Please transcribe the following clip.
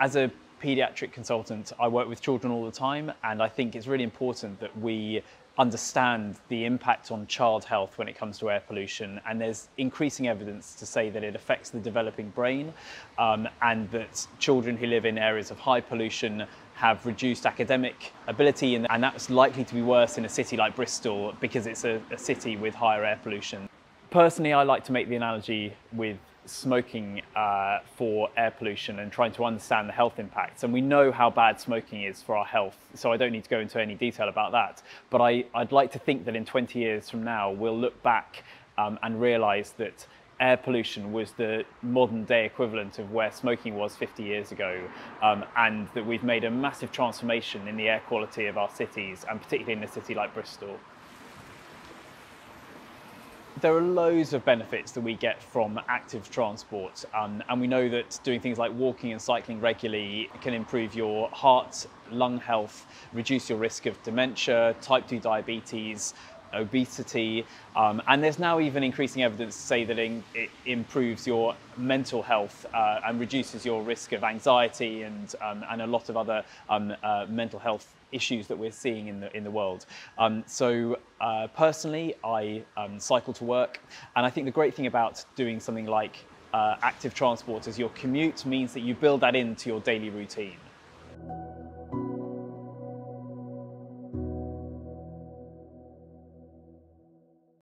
as a pediatric consultant, I work with children all the time, and I think it's really important that we understand the impact on child health when it comes to air pollution. And there's increasing evidence to say that it affects the developing brain, um, and that children who live in areas of high pollution have reduced academic ability, and, and that's likely to be worse in a city like Bristol because it's a, a city with higher air pollution. Personally, I like to make the analogy with smoking uh, for air pollution and trying to understand the health impacts. And we know how bad smoking is for our health, so I don't need to go into any detail about that. But I, would like to think that in 20 years from now, we'll look back um, and realise that air pollution was the modern day equivalent of where smoking was 50 years ago, um, and that we've made a massive transformation in the air quality of our cities, and particularly in a city like Bristol. There are loads of benefits that we get from active transport, um, and we know that doing things like walking and cycling regularly can improve your heart, lung health, reduce your risk of dementia, type 2 diabetes, obesity, um, and there's now even increasing evidence to say that in, it improves your mental health uh, and reduces your risk of anxiety and, um, and a lot of other um, uh, mental health issues that we're seeing in the, in the world. Um, so uh, personally, I um, cycle to work, and I think the great thing about doing something like uh, active transport is your commute means that you build that into your daily routine.